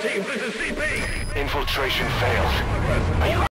team, this is CP! Infiltration failed.